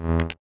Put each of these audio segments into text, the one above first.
Mm-hmm.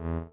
you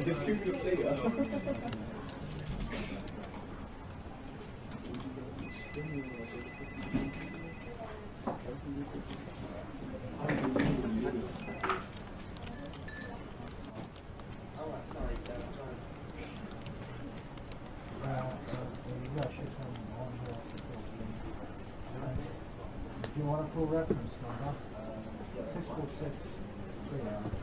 If you want a full reference number, uh, six four six three uh,